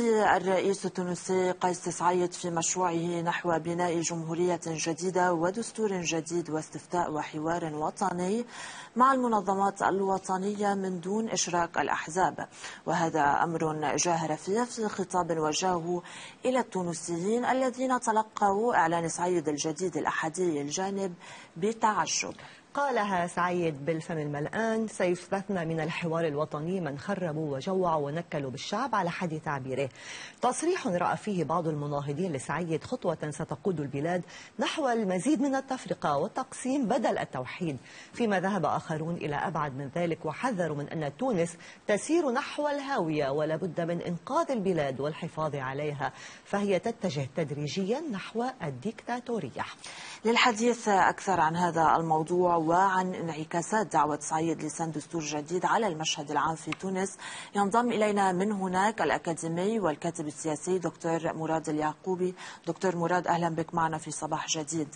الرئيس التونسي قيس سعيد في مشروعه نحو بناء جمهورية جديدة ودستور جديد واستفتاء وحوار وطني مع المنظمات الوطنية من دون إشراك الأحزاب. وهذا أمر جاهر فيه في خطاب وجهه إلى التونسيين الذين تلقوا إعلان سعيد الجديد الأحدي الجانب بتعجب. قالها سعيد بالفم الملآن سيستثنى من الحوار الوطني من خربوا وجوعوا ونكلوا بالشعب على حد تعبيره. تصريح رأى فيه بعض المناهضين لسعيد خطوة ستقود البلاد نحو المزيد من التفرقة والتقسيم بدل التوحيد. فيما ذهب آخرون إلى أبعد من ذلك وحذروا من أن تونس تسير نحو الهاوية ولا بد من إنقاذ البلاد والحفاظ عليها فهي تتجه تدريجيا نحو الديكتاتورية. للحديث أكثر عن هذا الموضوع وعن انعكاسات دعوة سعيد لسن دستور جديد على المشهد العام في تونس. ينضم إلينا من هناك الأكاديمي والكاتب السياسي دكتور مراد اليعقوبي. دكتور مراد أهلا بك معنا في صباح جديد.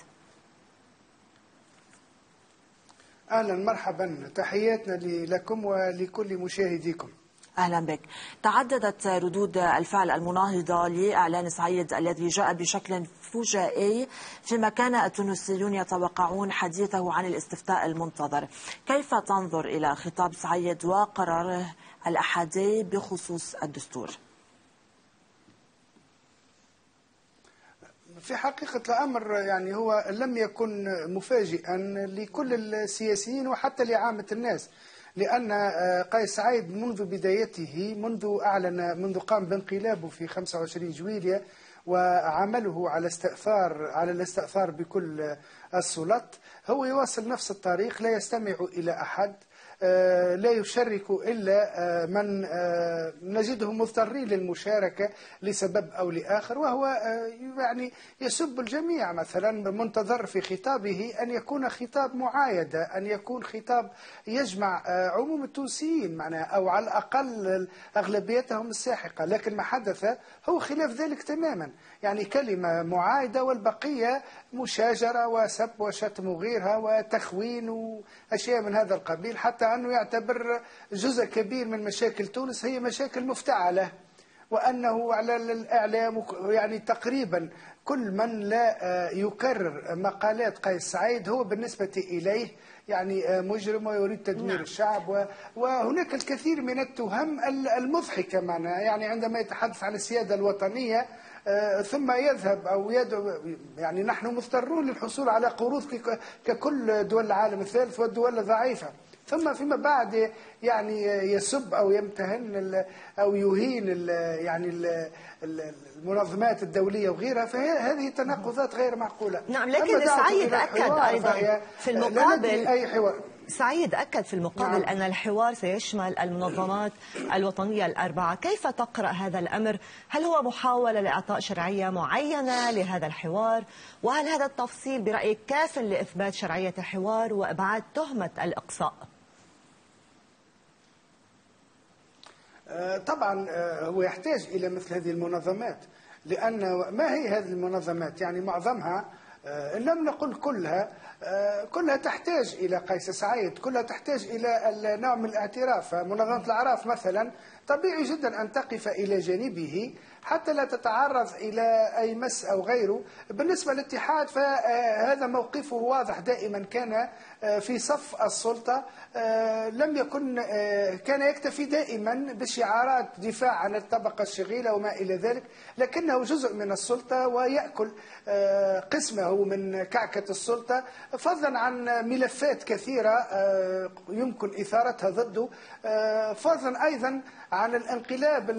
أهلا مرحبا. تحياتنا لكم ولكل مشاهديكم. أهلا بك تعددت ردود الفعل المناهضة لإعلان سعيد الذي جاء بشكل فجائي فيما كان التونسيون يتوقعون حديثه عن الاستفتاء المنتظر كيف تنظر إلى خطاب سعيد وقراره الأحادي بخصوص الدستور؟ في حقيقة الأمر يعني هو لم يكن مفاجئا لكل السياسيين وحتى لعامة الناس لأن آه، قيس سعيد منذ بدايته منذ أعلن منذ قام بانقلابه في 25 جويلية وعمله على استئثار على الاستئثار بكل السلط هو يواصل نفس الطريق لا يستمع إلى أحد. لا يشارك إلا آه، من آه، نجده مضطرين للمشاركة لسبب أو لآخر وهو يعني يسب الجميع. مثلا منتظر في خطابه أن يكون خطاب معايدة أن يكون خطاب يجمع عموم التونسيين معناها أو على الأقل أغلبيتهم الساحقة. لكن ما حدث هو خلاف ذلك تماما. يعني كلمة معايدة والبقية مشاجرة وسب وشتم وغيرها وتخوين وأشياء من هذا القبيل حتى أنه يعتبر جزء كبير من مشاكل تونس هي مشاكل مفتعلة. وأنه على الإعلام يعني تقريبا كل من لا آه، يكرر مقالات قيس سعيد هو بالنسبة إليه يعني آه، مجرم ويريد تدمير نعم. الشعب. وهناك الكثير من التهم المضحكة معنا. يعني عندما يتحدث عن السيادة الوطنية آه، ثم يذهب أو يدعو يعني نحن مضطرون للحصول على قروض ككل دول العالم الثالث والدول الضعيفة. ثم فيما بعد يعني يسب أو يمتهن أو يهين يعني المنظمات الدولية وغيرها فهذه تناقضات غير معقولة نعم لكن سعيد أكد أيضا في المقابل أي حوار سعيد أكد في المقابل نعم. أن الحوار سيشمل المنظمات الوطنية الأربعة كيف تقرأ هذا الأمر؟ هل هو محاولة لإعطاء شرعية معينة لهذا الحوار؟ وهل هذا التفصيل برأيك كاف لإثبات شرعية الحوار وإبعاد تهمة الإقصاء؟ طبعا آه، هو يحتاج إلى مثل هذه المنظمات لأن ما هي هذه المنظمات؟ يعني معظمها آه، إن لم نقل كلها كلها تحتاج إلى قيس سعيد كلها تحتاج إلى نوع من الاعتراف منظمة الأعراف مثلا. طبيعي جدا أن تقف إلى جانبه حتى لا تتعرض إلى أي مس أو غيره. بالنسبة للاتحاد فهذا موقفه واضح دائما كان آه، في صف السلطة آه، لم يكن آه، كان يكتفي دائما بشعارات دفاع عن الطبقة الشغيلة وما إلى ذلك لكنه جزء من السلطة ويأكل قسمه من كعكة السلطة. فضلا عن ملفات كثيرة يمكن إثارتها ضده فضلا أيضا عن الانقلاب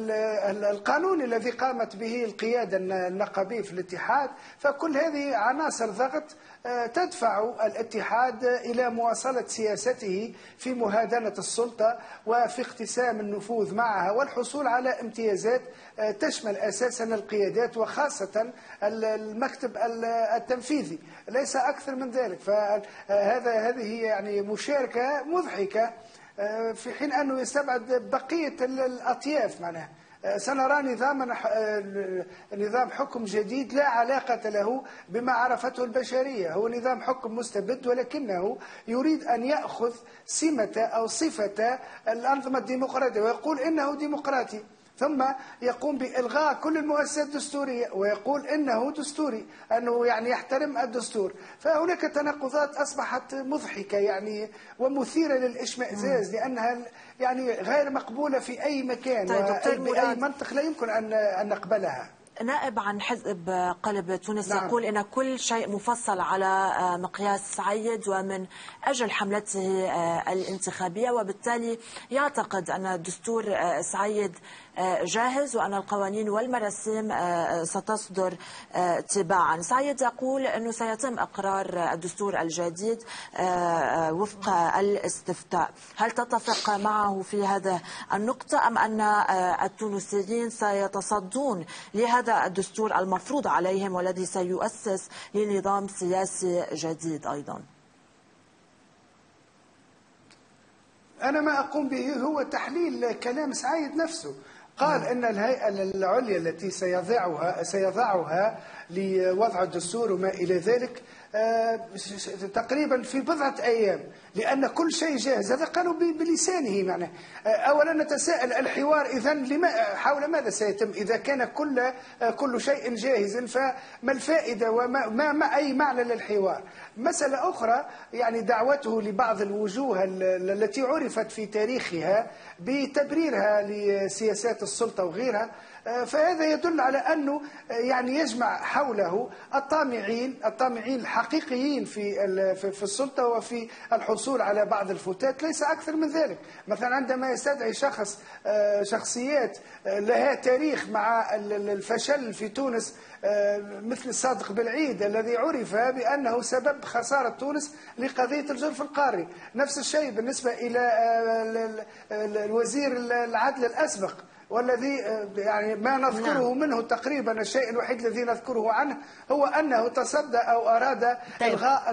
القانوني الذي قامت به القيادة النقابية في الاتحاد فكل هذه عناصر ضغط آه، تدفع الاتحاد إلى مواصلة سياسته في مهادنة السلطة وفي اقتسام النفوذ معها والحصول على امتيازات آه، تشمل أساسا القيادات وخاصة المكتب التنفيذي. ليس أكثر من ذلك فهذا هذه يعني مشاركة مضحكة آه، في حين أنه يستبعد بقية الأطياف معناها. آه، سنرى نظام آه، نظام حكم جديد لا علاقة له بما عرفته البشرية. هو نظام حكم مستبد ولكنه يريد أن يأخذ سمة أو صفة الأنظمة الديمقراطية ويقول إنه ديمقراطي. ثم يقوم بإلغاء كل المؤسسات الدستورية ويقول إنه دستوري أنه يعني يحترم الدستور. فهناك تناقضات أصبحت مضحكة يعني ومثيرة للإشمئزاز لأنها يعني غير مقبولة في أي مكان طيب وأي منطق لا يمكن أن نقبلها. نائب عن حزب قلب تونس نعم. يقول إن كل شيء مفصل على آه، مقياس سعيد ومن أجل حملته آه، الانتخابية وبالتالي يعتقد أن دستور آه، سعيد جاهز وأن القوانين والمراسيم آه، ستصدر آه، تباعا. سعيد يقول أنه سيتم إقرار الدستور الجديد آه، وفق الاستفتاء. هل تتفق معه في هذا النقطة أم أن التونسيين سيتصدون لهذا الدستور المفروض عليهم والذي سيؤسس لنظام سياسي جديد أيضا؟ أنا ما أقوم به هو تحليل كلام سعيد نفسه. قال إن الهيئة العليا التي سيضعها سيضعها لوضع الدستور وما إلى ذلك تقريبا في بضعة أيام لأن كل شيء جاهز. هذا قالوا بلسانه معناه آه، اولا نتساءل الحوار اذا لما حول ماذا سيتم؟ إذا كان كل آه، كل شيء جاهز فما الفائدة وما ما, أي معنى للحوار؟ مسألة أخرى يعني دعوته لبعض الوجوه التي عرفت في تاريخها بتبريرها لسياسات السلطة وغيرها آه، فهذا يدل على أنه آه، يعني يجمع حوله الطامعين الطامعين الحقيقيين في في السلطة وفي الحصول على بعض الفتات ليس أكثر من ذلك. مثلا عندما يستدعي شخص آه، شخصيات لها تاريخ مع الفشل في تونس مثل الصادق بالعيد الذي عرف بأنه سبب خسارة تونس لقضية الجرف القاري. نفس الشيء بالنسبة إلى الوزير العدل الأسبق. والذي آه، يعني ما نذكره نعم. منه تقريبا الشيء الوحيد الذي نذكره عنه هو أنه تصدى أو أراد طيب. إلغاء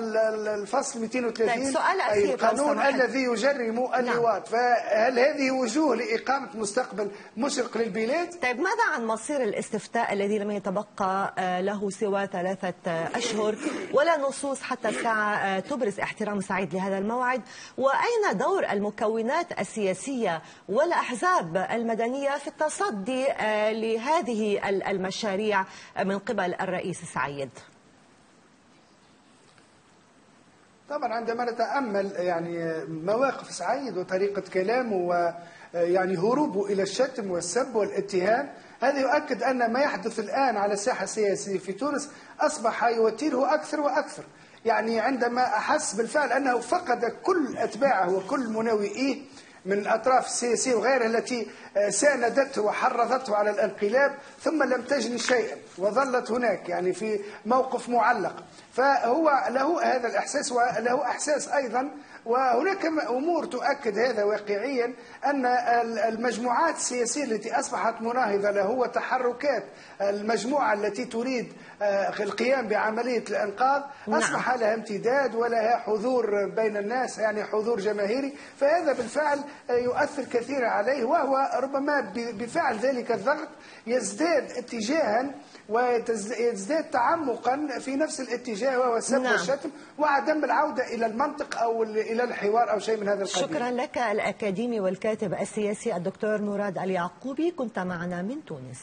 الفصل 230 طيب. سؤال أي القانون الذي يجرم اللواط نعم. فهل هذه وجوه لإقامة مستقبل مشرق للبلاد؟ طيب ماذا عن مصير الاستفتاء الذي لم يتبقى آه، له سوى ثلاثة آه، أشهر ولا نصوص حتى الساعة تبرز احترام سعيد لهذا الموعد وأين دور المكونات السياسية والأحزاب المدنية في التصدي آه، لهذه المشاريع من قبل الرئيس سعيد. طبعا عندما نتأمل يعني مواقف سعيد وطريقة كلامه ويعني هروبه إلى الشتم والسب والاتهام هذا يؤكد أن ما يحدث الآن على الساحة السياسية في تونس أصبح يوتره أكثر وأكثر. يعني عندما أحس بالفعل أنه فقد كل أتباعه وكل مناوئيه من الأطراف السياسية وغيرها التي آه، ساندته وحرضته على الانقلاب ثم لم تجني شيئا وظلت هناك يعني في موقف معلق. فهو له هذا الإحساس وله إحساس أيضا وهناك أمور تؤكد هذا واقعيا أن المجموعات السياسية التي أصبحت مناهضة له وتحركات المجموعة التي تريد آه، القيام بعملية الإنقاذ نعم. أصبح لها امتداد ولها حضور بين الناس يعني حضور جماهيري فهذا بالفعل يؤثر كثيرا عليه وهو ربما بفعل ذلك الضغط يزداد اتجاها ويزداد تعمقا في نفس الاتجاه وهو السب نعم. والشتم وعدم العودة إلى المنطق أو إلى الحوار أو شيء من هذا القبيل. شكرا لك الأكاديمي والكاتب السياسي الدكتور مراد اليعقوبي. كنت معنا من تونس.